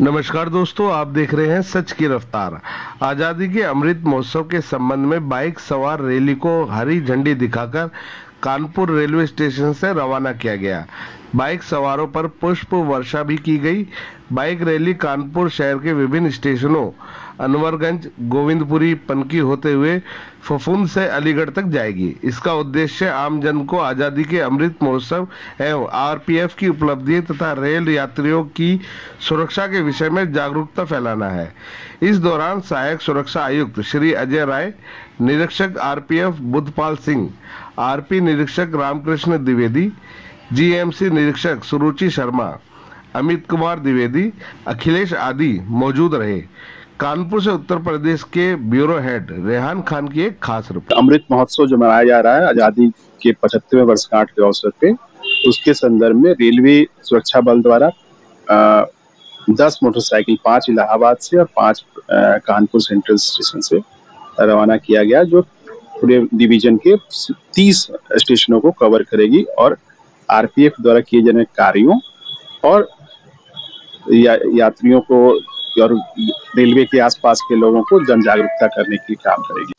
नमस्कार दोस्तों, आप देख रहे हैं सच की रफ्तार। आज़ादी के अमृत महोत्सव के संबंध में बाइक सवार रैली को हरी झंडी दिखाकर कानपुर रेलवे स्टेशन से रवाना किया गया। बाइक सवारों पर पुष्प वर्षा भी की गई। बाइक रैली कानपुर शहर के विभिन्न स्टेशनों, अनवरगंज, गोविंदपुरी, पनकी होते हुए फफूंद से अलीगढ़ तक जाएगी। इसका उद्देश्य आम जन को आज़ादी के अमृत महोत्सव एवं आरपीएफ की उपलब्धि तथा रेल यात्रियों की सुरक्षा के विषय में जागरूकता फैलाना है। इस दौरान सहायक सुरक्षा आयुक्त श्री अजय राय, निरीक्षक आरपीएफ बुद्धपाल सिंह, आरपी निरीक्षक रामकृष्ण द्विवेदी जीएमसी निरीक्षक सुरुचि शर्मा, अमित कुमार द्विवेदी, अखिलेश आदि मौजूद रहे। कानपुर से उत्तर प्रदेश के ब्यूरो हेड रेहान खान की एक खास रिपोर्ट। अमृत महोत्सव जो मनाया जा रहा है, आज़ादी के पचहत्तरवें वर्षगांठ के अवसर पे, उसके संदर्भ में रेलवे सुरक्षा बल द्वारा दस मोटरसाइकिल, पाँच इलाहाबाद से और पाँच कानपुर सेंट्रल स्टेशन से रवाना किया गया, जो पूरे डिवीज़न के तीस स्टेशनों को कवर करेगी और आरपीएफ द्वारा किए जाने कार्यों और या, यात्रियों को और रेलवे के आसपास के लोगों को जन जागरूकता करने की काम करेगी।